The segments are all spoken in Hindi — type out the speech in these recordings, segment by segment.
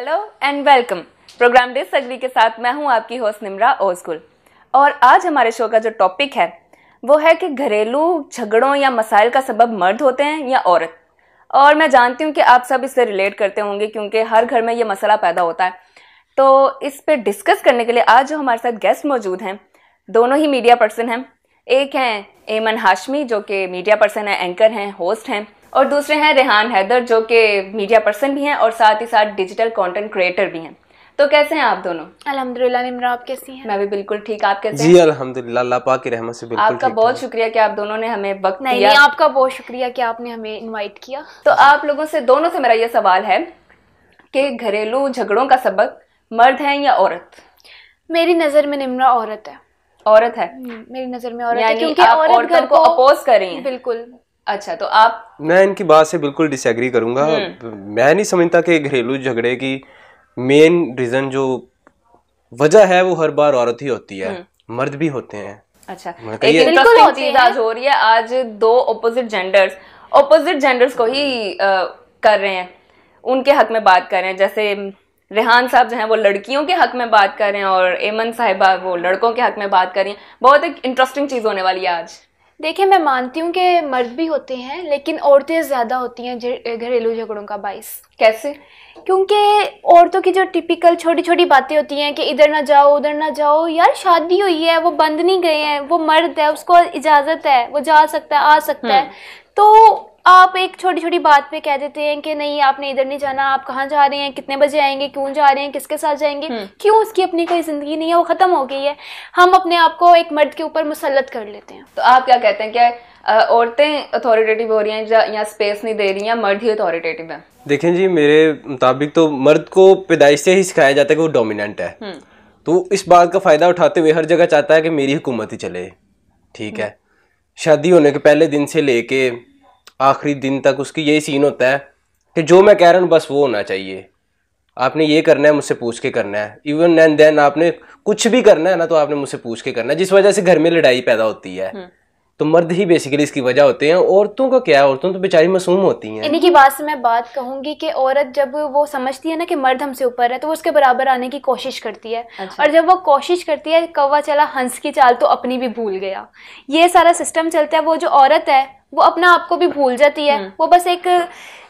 Hello and welcome program disagree के साथ मैं हूँ आपकी होस्ट निमरा ओसकुल और आज हमारे शो का जो टॉपिक है, वो है कि घरेलू झगड़ों या मसाइल का सबब मर्द होते हैं या औरत? और मैं जानती हूँ कि आप सब इससे रिलेट करते होंगे क्योंकि हर घर में ये मसला पैदा होता है। तो इस पर डिस्कस करने के लिए आज जो हमारे साथ गेस्ट मौजूद हैं, दोनों ही मीडिया पर्सन हैं। एक हैं एमन हाशमी जो कि मीडिया पर्सन है एंकर हैं होस्ट हैं। और दूसरे हैं रेहान हैदर जो कि मीडिया पर्सन भी हैं और साथ ही साथ डिजिटल कंटेंट क्रिएटर भी हैं। तो कैसे हैं आप दोनों? अल्हम्दुलिल्लाह निमरा आप कैसी हैं? मैं भी बिल्कुल ठीक आप कैसे जी अल्हम्दुलिल्लाह अल्लाह पाक की रहमत से बिल्कुल आपका बहुत शुक्रिया कि आप दोनों ने हमें वक्त नहीं नहीं आपका बहुत शुक्रिया कि आपने हमें इनवाइट किया। तो आप लोगों से दोनों से मेरा ये सवाल है कि घरेलू झगड़ों का सबक मर्द है या औरत? मेरी नज़र में निमरा औरत है। औरत है? हम्म, मेरी नज़र में औरत है क्योंकि औरत घर को अपोज कर रही हैं। बिल्कुल। अच्छा तो आप मैं इनकी बात से बिल्कुल डिसएग्री करूँगा। हम्म। मैं नहीं समझता कि घरेलू झगड़े की मेन रीजन जो वजह है वो हर बार औरत ही होती है। हम्म। मर्द भी होते हैं। अच्छा बिल्कुल होती चीज़ है। आज हो रही है। आज दो ऑपोजिट जेंडर्स ऑपोजिट जेंडर्स को ही अ, कर रहे हैं। उनके हक में बात कर रहे हैं। जैसे रेहान साहब जो हैं वो लड़कियों के हक में बात कर रहे हैं और एमन साहिबा वो लड़कों के हक में बात कर रही हैं। बहुत एक इंटरेस्टिंग चीज़ होने वाली है आज। देखिए मैं मानती हूँ कि मर्द भी होते हैं लेकिन औरतें ज़्यादा होती हैं घरेलू झगड़ों का बाइस। कैसे? क्योंकि औरतों की जो टिपिकल छोटी छोटी बातें होती हैं कि इधर ना जाओ उधर ना जाओ यार शादी हुई है वो बंद नहीं गए हैं वो मर्द है उसको इजाज़त है वो जा सकता है आ सकता है। तो आप एक छोटी छोटी बात पे कह देते हैं कि नहीं आपने इधर नहीं जाना आप कहाँ जा रहे हैं कितने बजे आएँगे क्यों जा रहे हैं किसके साथ जाएँगे? क्यों उसकी अपनी कोई ज़िंदगी नहीं है वो ख़त्म हो गई है। हम अपने आप को एक मर्द के ऊपर मुसलत कर लेते हैं। तो आप क्या कहते हैं क्या औरतें अथॉरिटेटिव हो रही हैं या, स्पेस नहीं दे रही हैं मर्द ही अथॉरिटेटिव है? देखें जी मेरे मुताबिक तो मर्द को पैदाइश से ही सिखाया जाता है कि वो डोमिनेंट है। हम्म। तो इस बात का फ़ायदा उठाते हुए हर जगह चाहता है कि मेरी हुकूमत ही चले। ठीक है। शादी होने के पहले दिन से लेके आखिरी दिन तक उसकी यही सीन होता है कि जो मैं कह रहा हूँ बस वो होना चाहिए। आपने ये करना है मुझसे पूछ के करना है। इवन एंड देन आपने कुछ भी करना है ना तो आपने मुझसे पूछ के करना है। जिस वजह से घर में लड़ाई पैदा होती है तो मर्द ही बेसिकली इसकी वजह होते हैं। औरतों का क्या है? औरतों तो बेचारी मासूम होती हैं। इन्हीं की बात से मैं बात कहूँगी कि औरत जब वो समझती है ना कि मर्द हमसे ऊपर है तो वो उसके बराबर आने की कोशिश करती है। अच्छा। और जब वो कोशिश करती है कौवा चला हंस की चाल तो अपनी भी भूल गया। ये सारा सिस्टम चलता है। वो जो औरत है वो अपना आप को भी भूल जाती है। वो बस एक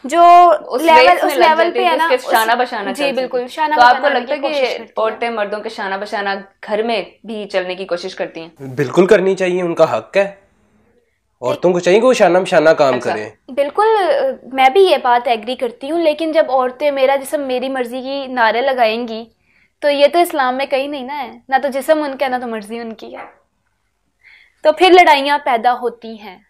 जो उस लेवल उस लेवल पे है ना शाना बशाना जी बिल्कुल शाना तो आपको लगता है कि औरतें मर्दों के शाना बशाना घर में भी चलने की कोशिश करती हैं? बिल्कुल करनी चाहिए उनका हक है। औरतों को चाहिए कि वो शाना शाना काम अच्छा। करें। बिल्कुल मैं भी ये बात एग्री करती हूँ लेकिन जब औरतें मेरा जिसम मेरी मर्ज़ी की नारे लगाएँगी तो ये तो इस्लाम में कहीं नहीं ना है। ना तो जिसम उनका है ना तो मर्ज़ी उनकी है। तो फिर लड़ाइयाँ पैदा होती हैं।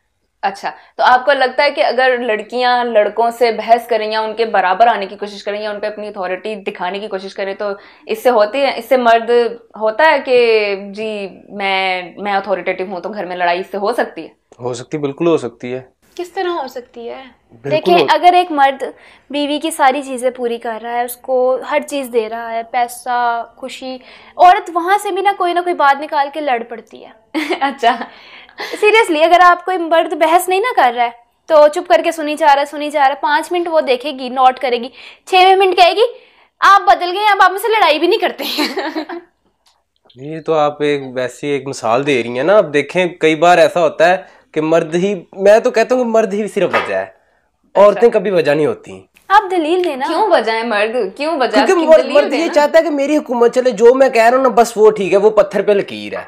अच्छा तो आपको लगता है कि अगर लड़कियाँ लड़कों से बहस करें या उनके बराबर आने की कोशिश करें या उन पे अपनी अथॉरिटी दिखाने की कोशिश करें तो इससे होती है इससे मर्द होता है कि जी मैं मैं अथॉरिटेटिव हूँ तो घर में लड़ाई इससे हो सकती है? हो सकती बिल्कुल हो सकती है। किस तरह हो सकती है? देखिए अगर एक मर्द बीवी की सारी चीज़ें पूरी कर रहा है उसको हर चीज़ दे रहा है पैसा खुशी औरत वहाँ से भी ना कोई ना कोई बात निकाल के लड़ पड़ती है। अच्छा सीरियसली अगर आप कोई मर्द बहस नहीं ना कर रहा है तो चुप करके सुनी जा रहा है सुनी जा रहा है पाँच मिनट वो देखेगी नोट करेगी छः मिनट कहेगी आप बदल गए अब आप मुझसे लड़ाई भी नहीं करते ये तो आप एक वैसी एक मिसाल दे रही हैं ना आप देखें कई बार ऐसा होता है कि मर्द ही मैं तो कहता हूँ मर्द ही सिर्फ़ वजह है औरतें कभी वजह नहीं होती। आप दलील देना। क्यों वजह है मर्द? क्यों बजाए क्योंकि मर्द ये चाहता है कि मेरी हुकूमत चले जो मैं कह रहा हूँ ना बस वो ठीक है वो पत्थर पे लकीर है।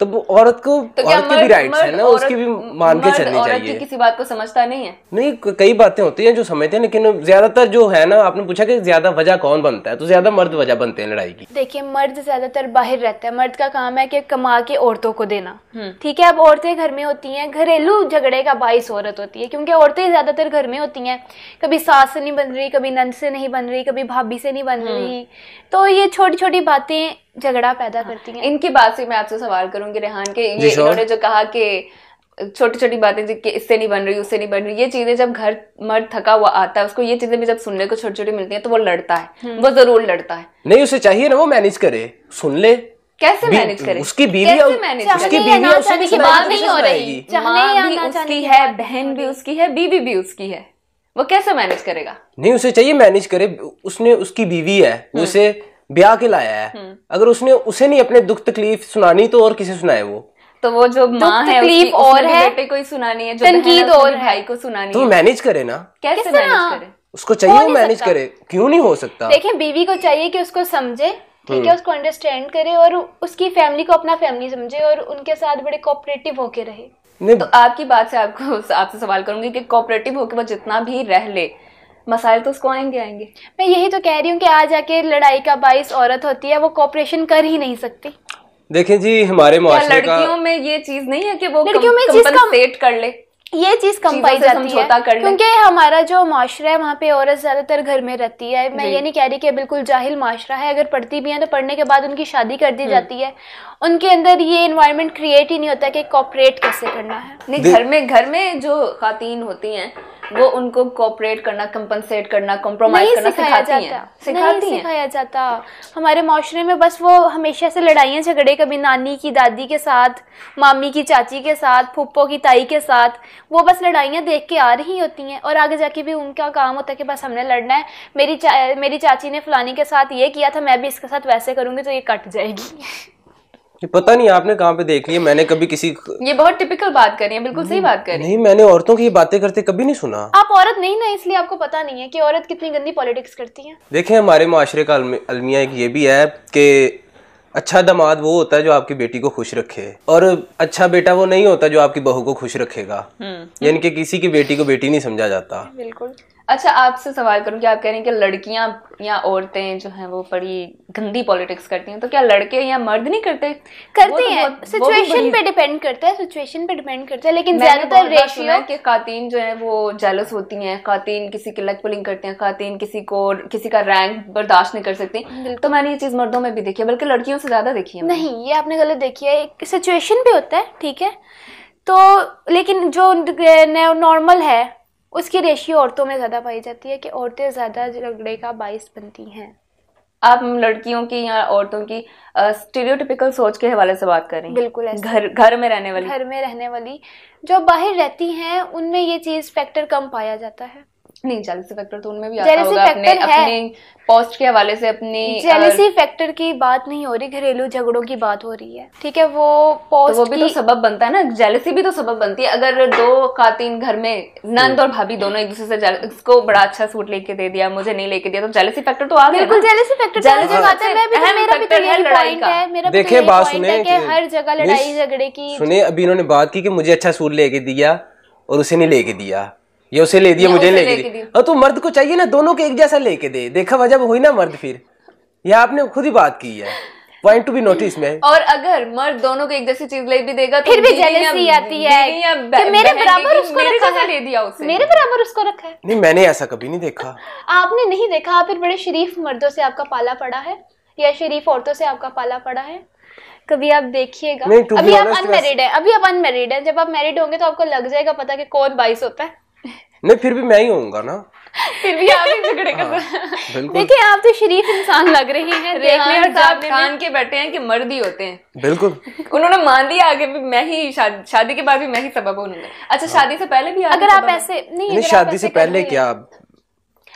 तो औरत को तो औरत के भी मर्द- राइट्स है ना उसकी भी मान के चलनी औरत चाहिए। किसी बात को समझता नहीं है। नहीं कई बातें होती हैं जो समझते हैं लेकिन ज़्यादातर जो है ना आपने पूछा कि ज़्यादा वजह कौन बनता है तो ज़्यादा मर्द वजह बनते हैं लड़ाई की। देखिए मर्द ज़्यादातर बाहर रहता है। मर्द का काम है कि कमा के औरतों को देना। हम्म। ठीक है अब औरतें घर में होती हैं घरेलू झगड़े का बाइस औरत होती है क्योंकि औरतें ज़्यादातर घर में होती हैं। कभी सास से नहीं बन रही कभी नंद से नहीं बन रही कभी भाभी से नहीं बन रही। तो ये छोटी छोटी बातें झगड़ा पैदा करती हैं। इनकी बात से मैं आपसे सवाल करूँगी रेहान के ये इन्होंने जो कहा कि छोटी छोटी बातें कि इससे नहीं बन रही उससे नहीं बन रही ये चीज़ें जब घर मर्द थका हुआ आता है उसको ये चीज़ें भी जब सुनने को छोटी छोटी मिलती हैं तो वो लड़ता है वो ज़रूर लड़ता है। नहीं उसे चाहिए ना वो मैनेज करे सुन ले। कैसे मैनेज करे? उसकी बीवी कैसे मैनेज उसकी बीवी ना भी की बात नहीं हो रही। चाहने माँ या भी ना उसकी है बहन भी उसकी है बीवी भी उसकी है। वो कैसे मैनेज करेगा? नहीं उसे चाहिए मैनेज करे उसने उसकी बीवी है उसे ब्याह के लाया है। अगर उसने उसे नहीं अपने दुख तकलीफ़ सुनानी तो और किसे सुनाए वो? तो वो जो माँ है तकलीफ़ उसकी, और है, बेटे को ही सुनानी है जो तनकीद और भाई को सुनानी तो मैनेज करे ना। कैसे मैनेज करे? उसको चाहिए मैनेज करे। क्यों नहीं हो सकता? देखें बीवी को चाहिए कि उसको समझे ठीक है उसको अंडरस्टैंड करे और उसकी फैमिली को अपना फैमिली समझे और उनके साथ बड़े कोऑपरेटिव होके रहे। तो आपकी बात से आपको आपसे सवाल करूँगी कि कोऑपरेटिव होकर वो जितना भी रह ले मसाइल तो उसको आएँगे आएँगे। मैं यही तो कह रही हूँ कि आज आके लड़ाई का बाइस औरत होती है वो कॉपरेशन कर ही नहीं सकती। देखें जी हमारे क्या मुआशरे का लड़कियों में ये चीज़ नहीं है कि वो लड़कियों में चीज़ कम- कर ले। ये चीज़ कम पाई जाती है। क्योंकि हमारा जो माशरा है वहाँ पे औरत ज़्यादातर घर में रहती है। मैं ये नहीं कह रही कि बिल्कुल जाहिल माशरा है अगर पढ़ती भी है तो पढ़ने के बाद उनकी शादी कर हम्म। दी जाती है। उनके अंदर ये इन्वायरमेंट क्रिएट ही नहीं होता कि कॉपरेट कैसे करना है। नहीं घर में घर में जो खातन होती हैं वो उनको कोऑपरेट करना कंपनसेट करना कॉम्प्रोमाइज करना सिखाया सिखाती जाता। हैं नहीं सिखाती हैं। सिखाया जाता। हमारे माशरे में बस वो हमेशा से लड़ाइयाँ झगड़े कभी नानी की दादी के साथ मामी की चाची के साथ फूफो की ताई के साथ वो बस लड़ाइयाँ देख के आ रही होती हैं और आगे जाके भी उनका काम होता है कि बस हमने लड़ना है। मेरी चा, मेरी चाची ने फलानी के साथ ये किया था मैं भी इसके साथ वैसे करूँगी तो ये कट जाएगी। पता नहीं आपने कहाँ पे देख लिया मैंने कभी किसी ये बहुत टिपिकल बात करी है बिल्कुल सही बात कर। रही नहीं मैंने औरतों की बातें करते कभी नहीं सुना। आप औरत नहीं ना इसलिए आपको पता नहीं है कि औरत कितनी गंदी पॉलिटिक्स करती है। देखें हमारे माशरे का अलमिया एक ये भी है कि अच्छा दामाद वो होता है जो आपकी बेटी को खुश रखे और अच्छा बेटा वो नहीं होता जो आपकी बहू को खुश रखेगा। यानी कि किसी की बेटी को बेटी नहीं समझा जाता। बिल्कुल। अच्छा आपसे सवाल करूँ कि आप कह रहे हैं कि लड़कियाँ या औरतें जो हैं वो बड़ी गंदी पॉलिटिक्स करती हैं तो क्या लड़के या मर्द नहीं करते? करते तो हैं। सिचुएशन पे डिपेंड करता है सिचुएशन पे डिपेंड करता है लेकिन ज़्यादातर रेशियो कि खातन जो है वो जेलस होती हैं खातन किसी की लेग पुलिंग करती हैं खातन किसी को किसी का रैंक बर्दाश्त नहीं कर सकती। तो मैंने ये चीज़ मर्दों में भी देखी है बल्कि लड़कियों से ज़्यादा देखी है नहीं ये आपने गलत देखी है। एक सिचुएशन भी होता है ठीक है? तो लेकिन जो नॉर्मल है उसकी रेशियो औरतों में ज़्यादा पाई जाती है कि औरतें ज़्यादा झगड़े का बाइस बनती हैं। आप लड़कियों की या औरतों की स्टीरियोटिपिकल सोच के हवाले से बात करें। बिल्कुल ऐसे। घर घर में रहने वाली। घर में रहने वाली। जो बाहर रहती हैं उनमें ये चीज़ फैक्टर कम पाया जाता है। नहीं जेलसी फैक्टर तो उनमें भी आता होगा अपने अपने पोस्ट के हवाले से अपनी जेलसी फैक्टर की बात नहीं हो रही घरेलू झगड़ों की बात हो रही है। ठीक है वो पोस्ट तो वो भी तो सबब बनता है ना जेलसी भी तो सबब बनती है। अगर दो खातन घर में नंद और भाभी दोनों एक दूसरे से इसको बड़ा अच्छा सूट लेके दे दिया मुझे नहीं लेके दिया तो जेलसी फैक्टर तो आ गया बिल्कुल जेलसी फैक्टर Jealousy आता है मैं तो मेरा भी तो यही लड़ाई पॉइंट का। है मेरा भी तो यही है कि हर जगह लड़ाई झगड़े की सुने अभी इन्होंने बात की कि मुझे अच्छा सूट लेके दिया और उसे नहीं लेके दिया। या उसे ले दिया मुझे लेके दिया दिया। हाँ तो मर्द को चाहिए ना दोनों को एक जैसा लेके दे। देखा वजह हुई ना मर्द फिर। यह आपने खुद ही बात की है। पॉइंट टू बी नोटिस में। और अगर मर्द दोनों को एक जैसी चीज़ ले भी देगा तो फिर भी जेलसी आती है। कि मेरे बराबर उसको मेरे रखा है। ले दिया उसे। मेरे बराबर उसको रखा है। नहीं मैंने ऐसा कभी नहीं देखा। आपने नहीं देखा आप फिर बड़े शरीफ मर्दों से आपका पाला पड़ा है? या शरीफ औरतों से आपका पाला पड़ा है? कभी आप देखिएगा। अभी आप अनमेरिड है अभी आप अनमेरिड है। जब आप मैरिड होंगे तो आपको लग जाएगा पता कि कौन बाइस होता है। नहीं फिर भी मैं ही होऊँगा ना। फिर भी आप ही झगड़े कर देखिए आप तो शरीफ इंसान लग रही हैं देखने रेहान और साहब ठान के बैठे हैं कि मर्द ही होते हैं। बिल्कुल। उन्होंने मान लिया आगे भी मैं ही शादी शादी के बाद भी मैं ही सबब हूँ अच्छा शादी से पहले भी अगर आप ऐसे नहीं शादी से पहले क्या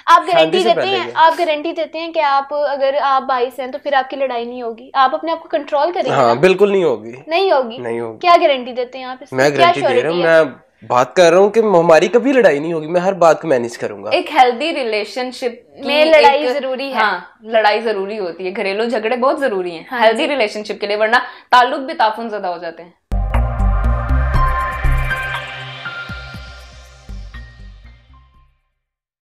आप गारंटी देते हैं आप गारंटी देते हैं कि आप अगर आप बाईस हैं तो फिर आपकी लड़ाई नहीं होगी। आप अपने आप को कंट्रोल करेंगे हाँ बिल्कुल नहीं होगी। नहीं होगी? नहीं होगी। क्या गारंटी देते हैं आप इसकी? मैं गारंटी दे रहा हूँ? मैं बात कर रहा हूँ कि हमारी कभी लड़ाई नहीं होगी मैं हर बात को मैनेज करूँगा। एक हेल्दी रिलेशनशिप में लड़ाई ज़रूरी है। हाँ लड़ाई ज़रूरी होती है। घरेलू झगड़े बहुत ज़रूरी हैं। हेल्दी रिलेशनशिप के लिए वरना ताल्लुक भी ताफुन ज़्यादा हो जाते हैं।